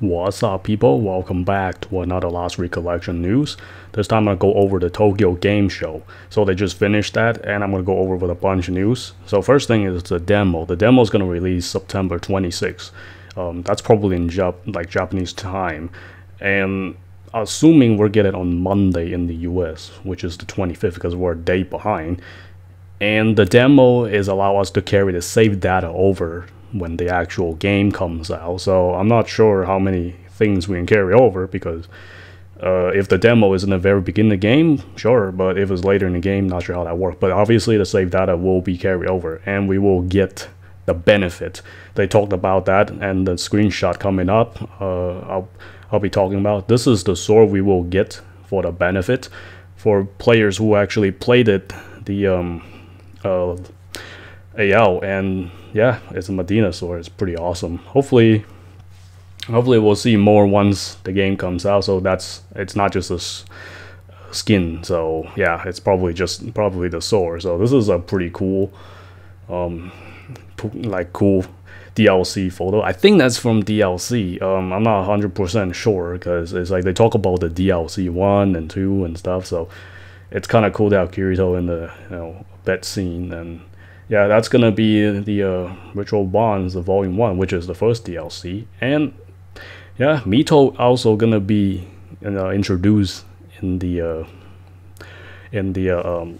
What's up people, welcome back to another Last Recollection news. This time I'm going to go over the Tokyo Game Show. So they just finished that and I'm going to go over with a bunch of news. So first thing is the demo. The demo is going to release September 26th. Um, that's probably in Jap like Japanese time. And assuming we're getting on Monday in the US, which is the 25th because we're a day behind. And the demo is allow us to carry the save data over when the actual game comes out. So I'm not sure how many things we can carry over because uh, if the demo is in the very beginning of the game, sure, but if it's later in the game, not sure how that works. But obviously the save data will be carried over and we will get the benefit. They talked about that and the screenshot coming up, uh, I'll, I'll be talking about. This is the sword we will get for the benefit for players who actually played it, the um, uh, AL and yeah, it's a Medina sword. It's pretty awesome. Hopefully, hopefully we'll see more once the game comes out. So that's it's not just a skin. So yeah, it's probably just probably the sword. So this is a pretty cool, um, like cool DLC photo. I think that's from DLC. Um, I'm not 100% sure because it's like they talk about the DLC one and two and stuff. So it's kind of cool to have Kirito in the you know bed scene and yeah, that's gonna be the uh, Ritual Bonds, the Volume One, which is the first DLC, and yeah, Mito also gonna be you know, introduced in the uh, in the uh, um,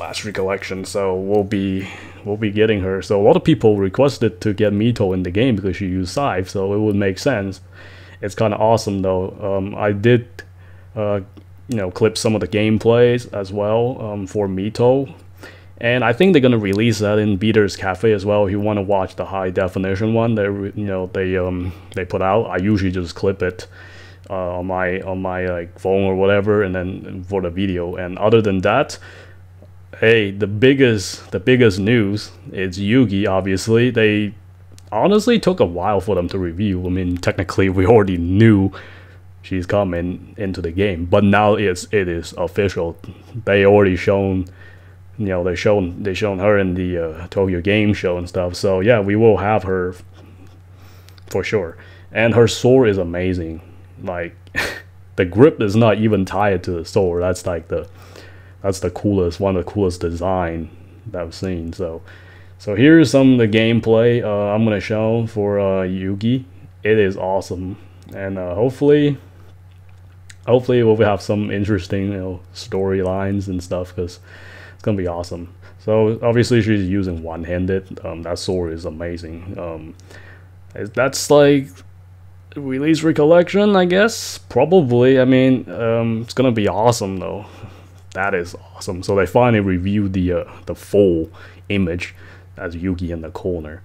last recollection. So we'll be we'll be getting her. So a lot of people requested to get Mito in the game because she used Scythe, so it would make sense. It's kind of awesome though. Um, I did uh, you know clip some of the gameplays as well um, for Mito and I think they're gonna release that in Beater's Cafe as well. If you want to watch the high definition one, they you know they um they put out. I usually just clip it uh, on my on my like phone or whatever, and then for the video. And other than that, hey, the biggest the biggest news is Yuuki. Obviously, they honestly took a while for them to review. I mean, technically, we already knew she's coming into the game, but now it's it is official. They already shown you know they shown they shown her in the uh, Tokyo Game Show and stuff. So yeah, we will have her for sure. And her sword is amazing. Like the grip is not even tied to the sword. That's like the that's the coolest one of the coolest design that I've seen. So so here's some of the gameplay uh, I'm gonna show for uh, Yuuki. It is awesome, and uh, hopefully hopefully we'll have some interesting you know storylines and stuff because gonna be awesome. So obviously she's using one-handed. Um, that sword is amazing. Um, that's like release recollection, I guess. Probably. I mean, um, it's gonna be awesome though. That is awesome. So they finally reviewed the uh, the full image as Yuuki in the corner.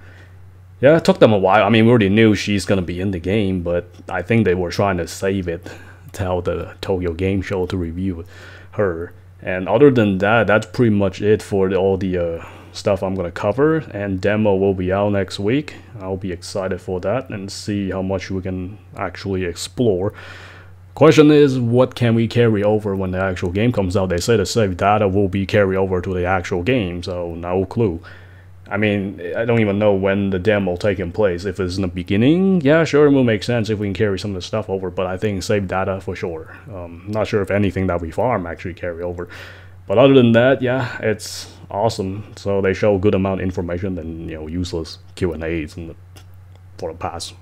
Yeah, it took them a while. I mean, we already knew she's gonna be in the game, but I think they were trying to save it, tell the Tokyo Game Show to review her. And other than that, that's pretty much it for the, all the uh, stuff I'm gonna cover. And demo will be out next week. I'll be excited for that and see how much we can actually explore. Question is, what can we carry over when the actual game comes out? They say the save data will be carried over to the actual game, so no clue. I mean, I don't even know when the demo taking place. If it's in the beginning, yeah, sure, it will make sense if we can carry some of the stuff over, but I think save data for sure. Um, not sure if anything that we farm actually carry over. But other than that, yeah, it's awesome. So they show a good amount of information than, you know, useless Q&As in the, for the past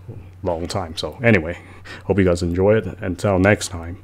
long time. So anyway, hope you guys enjoy it. Until next time.